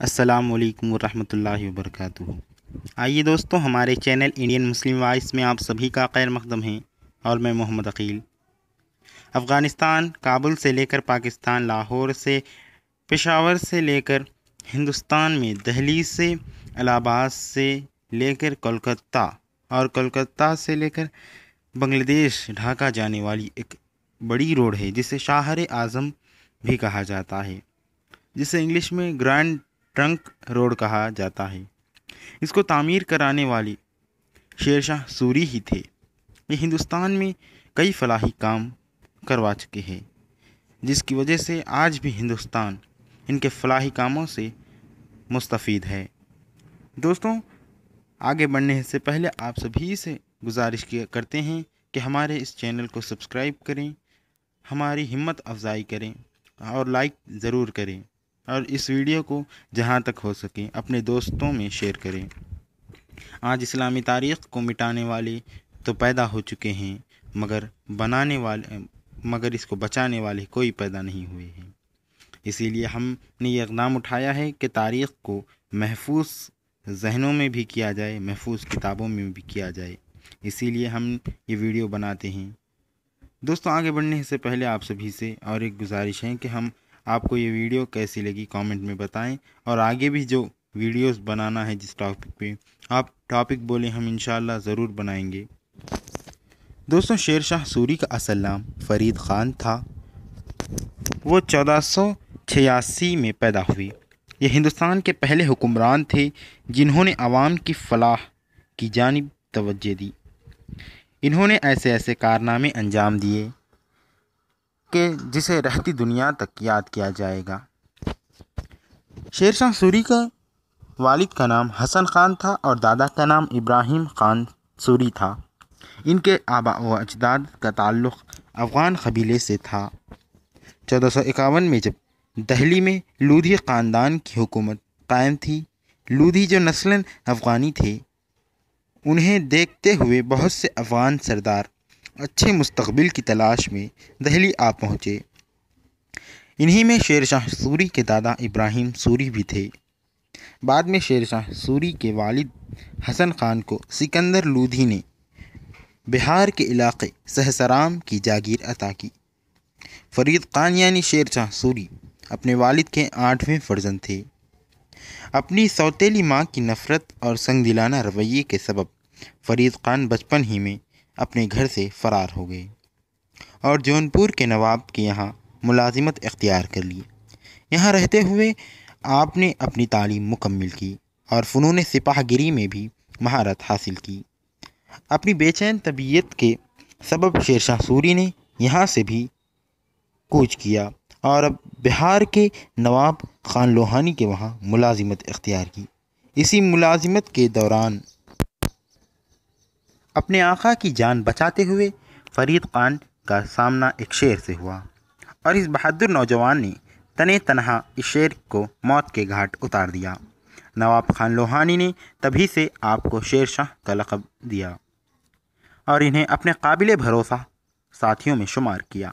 السلام علیکم ورحمۃ اللہ وبرکاتہ۔ آئیے دوستوں ہمارے چینل انڈین مسلم وائس میں آپ سبھی کا خیر مقدم ہے اور میں محمد عقیل۔ افغانستان، کابل سے لے کر پاکستان، لاہور سے، پشاور سے لے کر ہندوستان میں، دہلی سے الہ آباد سے لے کر کولکتہ اور کولکتہ سے لے کر بنگلہ دیش، ڈھاکہ جانے والی ایک بڑی روڈ ہے، جسے شاہر اعظم بھی کہا جاتا ہے۔ جسے انگلش میں گرانڈ ٹرنک روڈ کہا جاتا ہے۔ اس کو تعمیر کرانے والی شیر شاہ سوری ہی تھے۔ یہ ہندوستان میں کئی فلاحی کام کروا چکے ہیں، جس کی وجہ سے آج بھی ہندوستان ان کے فلاحی کاموں سے مستفید ہے۔ دوستوں، آگے بڑھنے سے پہلے آپ سبھی سے گزارش کیا کرتے ہیں کہ ہمارے اس چینل کو سبسکرائب کریں، ہماری ہمت افزائی کریں اور لائک ضرور کریں۔ اور اس ویڈیو کو جہاں تک ہو سکے اپنے دوستوں میں شیئر کریں۔ آج اسلامی تاریخ کو مٹانے والے تو پیدا ہو چکے ہیں، مگر بنانے والے، مگر اس کو بچانے والے کوئی پیدا نہیں ہوئے ہیں۔ اسی لیے ہم نے یہ اقدام اٹھایا ہے کہ تاریخ کو محفوظ ذہنوں میں بھی کیا جائے، محفوظ کتابوں میں بھی کیا جائے۔ اسی لیے ہم یہ ویڈیو بناتے ہیں۔ دوستوں آگے بڑھنے سے پہلے آپ سبھی سے اور ایک گزارش ہے کہ ہم آپ کو یہ ویڈیو کیسی لگی کامنٹ میں بتائیں اور آگے بھی جو ویڈیوز بنانا ہے جس ٹاپک پہ آپ ٹاپک بولیں ہم انشاءاللہ ضرور بنائیں گے۔ دوستوں شیر شاہ سوری کا اصل نام فرید خان تھا۔ وہ چودہ سو چھیاسی میں پیدا ہوئی۔ یہ ہندوستان کے پہلے حکمران تھے جنہوں نے عوام کی فلاح کی جانب توجہ دی۔ انہوں نے ایسے ایسے کارنامے انجام دیے۔ کہ جسے رہتی دنیا تک یاد کیا جائے گا۔ شیر شاہ سوری کا والد کا نام حسن خان تھا اور دادا کا نام ابراہیم خان سوری تھا۔ ان کے آبا و اجداد کا تعلق افغان قبیلے سے تھا۔ چودہ سو اکاون میں جب دہلی میں لودھی خاندان کی حکومت قائم تھی، لودھی جو نسلاً افغانی تھے، انہیں دیکھتے ہوئے بہت سے افغان سردار اچھے مستقبل کی تلاش میں دہلی آ پہنچے۔ انہی میں شیر شاہ سوری کے دادا ابراہیم سوری بھی تھے۔ بعد میں شیر شاہ سوری کے والد حسن خان کو سکندر لودھی نے بہار کے علاقے سہسرام کی جاگیر عطا کی۔ فرید خان یعنی شیر شاہ سوری اپنے والد کے آٹھویں فرزند تھے۔ اپنی سوتیلی ماں کی نفرت اور سنگ دلانہ رویے کے سبب فرید خان بچپن ہی میں اپنے گھر سے فرار ہو گئے اور جونپور کے نواب کے یہاں ملازمت اختیار کر لی۔ یہاں رہتے ہوئے آپ نے اپنی تعلیم مکمل کی اور فنون سپاہ گری میں بھی مہارت حاصل کی۔ اپنی بے چین طبیعت کے سبب شیر شاہ سوری نے یہاں سے بھی کوچ کیا اور اب بہار کے نواب خان لوہانی کے وہاں ملازمت اختیار کی۔ اسی ملازمت کے دوران اپنے آقا کی جان بچاتے ہوئے فرید خان کا سامنا ایک شیر سے ہوا اور اس بہادر نوجوان نے تنے تنہا اس شیر کو موت کے گھاٹ اتار دیا۔ نواب خان لوہانی نے تبھی سے آپ کو شیر شاہ کا لقب دیا اور انہیں اپنے قابل بھروسہ ساتھیوں میں شمار کیا۔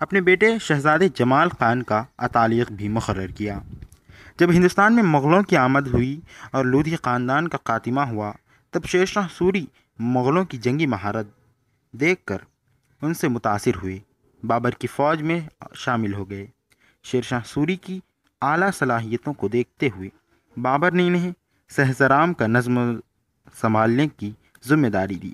اپنے بیٹے شہزادے جمال خان کا اطالیق بھی مقرر کیا۔ جب ہندوستان میں مغلوں کی آمد ہوئی اور لودھی خاندان کا خاتمہ ہوا تب شیر شاہ سوری مغلوں کی جنگی مہارت دیکھ کر ان سے متاثر ہوئے۔ بابر کی فوج میں شامل ہو گئے۔ شیر شاہ سوری کی اعلیٰ صلاحیتوں کو دیکھتے ہوئے بابر نے انہیں سہزرام کا نظم سنبھالنے کی ذمہ داری دی۔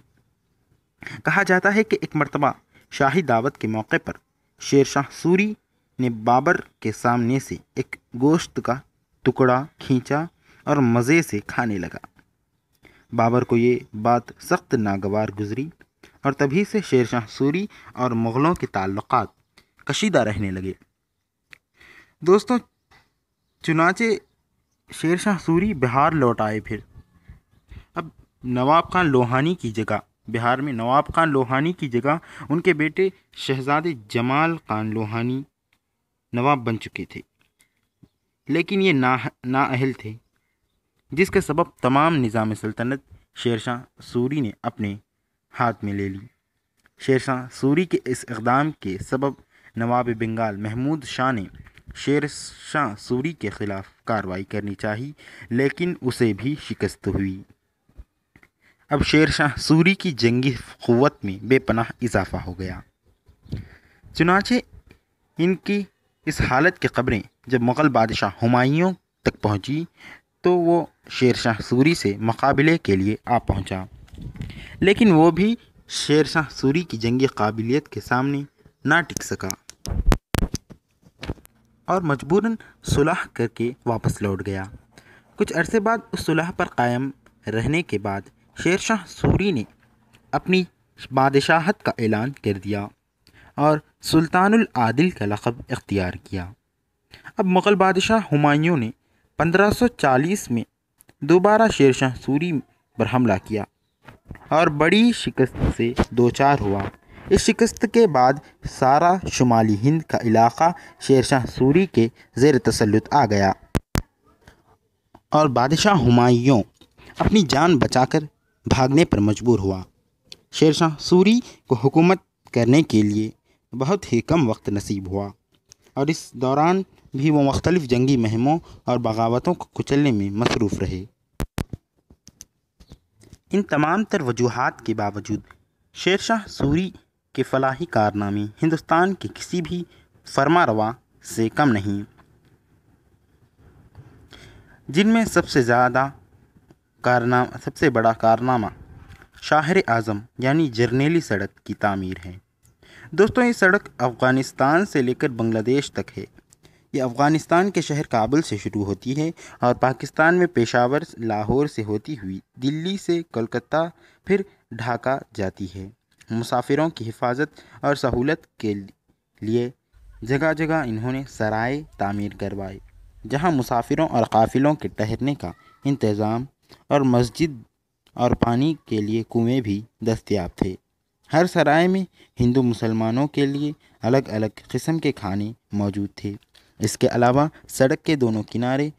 کہا جاتا ہے کہ ایک مرتبہ شاہی دعوت کے موقع پر شیر شاہ سوری نے بابر کے سامنے سے ایک گوشت کا ٹکڑا کھینچا اور مزے سے کھانے لگا۔ بابر کو یہ بات سخت ناگوار گزری اور تبھی سے شیر شاہ سوری اور مغلوں کے تعلقات کشیدہ رہنے لگے۔ دوستوں چنانچہ شیر شاہ سوری بہار لوٹ آئے پھر۔ اب نواب خان لوہانی کی جگہ، بہار میں نواب خان لوہانی کی جگہ ان کے بیٹے شہزادے جمال خان لوہانی نواب بن چکے تھے، لیکن یہ نا، نااہل تھے۔ جس کے سبب تمام نظام سلطنت شیر شاہ سوری نے اپنے ہاتھ میں لے لی۔ شیر شاہ سوری کے اس اقدام کے سبب نواب بنگال محمود شاہ نے شیر شاہ سوری کے خلاف کارروائی کرنی چاہی، لیکن اسے بھی شکست ہوئی۔ اب شیر شاہ سوری کی جنگی قوت میں بے پناہ اضافہ ہو گیا۔ چنانچہ ان کی اس حالت کی قبریں جب مغل بادشاہ ہمایوں تک پہنچی تو وہ شیر شاہ سوری سے مقابلے کے لیے آ پہنچا۔ لیکن وہ بھی شیر شاہ سوری کی جنگی قابلیت کے سامنے نہ ٹک سکا اور مجبوراً صلح کر کے واپس لوٹ گیا۔ کچھ عرصے بعد اس صلح پر قائم رہنے کے بعد شیر شاہ سوری نے اپنی بادشاہت کا اعلان کر دیا اور سلطان العادل کا لقب اختیار کیا۔ اب مغل بادشاہ ہمایوں نے پندرہ سو چالیس میں دوبارہ شیر شاہ سوری پر حملہ کیا اور بڑی شکست سے دو چار ہوا۔ اس شکست کے بعد سارا شمالی ہند کا علاقہ شیر شاہ سوری کے زیر تسلط آ گیا۔ اور بادشاہ ہمایوں اپنی جان بچا کر بھاگنے پر مجبور ہوا۔ شیر شاہ سوری کو حکومت کرنے کے لیے بہت ہی کم وقت نصیب ہوا اور اس دوران بھی وہ مختلف جنگی مہموں اور بغاوتوں کو کچلنے میں مصروف رہے۔ ان تمام تر وجوہات کے باوجود شیر شاہ سوری کے فلاحی کارنامے ہندوستان کے کسی بھی فرما روا سے کم نہیں۔ جن میں سب سے زیادہ کارنامہ، سب سے بڑا کارنامہ شاہر اعظم یعنی جرنیلی سڑک کی تعمیر ہے۔ دوستوں یہ سڑک افغانستان سے لے کر بنگلہ دیش تک ہے۔ یہ افغانستان کے شہر کابل سے شروع ہوتی ہے اور پاکستان میں پشاور، لاہور سے ہوتی ہوئی دلی سے کولکتہ پھر ڈھاکہ جاتی ہے۔ مسافروں کی حفاظت اور سہولت کے لیے جگہ جگہ انہوں نے سرائے تعمیر کروائے، جہاں مسافروں اور قافلوں کے ٹھہرنے کا انتظام اور مسجد اور پانی کے لیے کنویں بھی دستیاب تھے۔ ہر سرائے میں ہندو مسلمانوں کے لیے الگ الگ قسم کے کھانے موجود تھے۔ اس کے علاوہ سڑک کے دونوں کنارے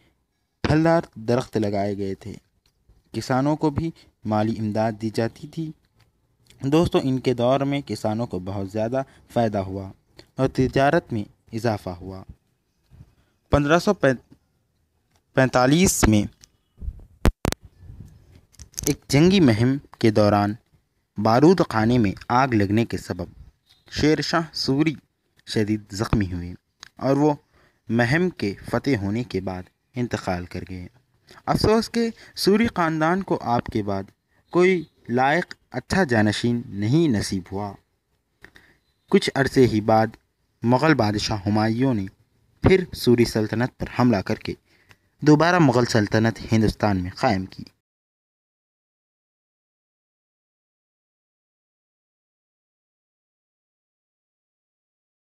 پھلدار درخت لگائے گئے تھے۔ کسانوں کو بھی مالی امداد دی جاتی تھی۔ دوستوں ان کے دور میں کسانوں کو بہت زیادہ فائدہ ہوا اور تجارت میں اضافہ ہوا۔ پندرہ سو پینتالیس میں ایک جنگی مہم کے دوران بارود خانے میں آگ لگنے کے سبب شیر شاہ سوری شدید زخمی ہوئے اور وہ مہم کے فتح ہونے کے بعد انتقال کر گئے۔ افسوس کہ سوری خاندان کو آپ کے بعد کوئی لائق اچھا جانشین نہیں نصیب ہوا۔ کچھ عرصے ہی بعد مغل بادشاہ ہمایوں نے پھر سوری سلطنت پر حملہ کر کے دوبارہ مغل سلطنت ہندوستان میں قائم کی۔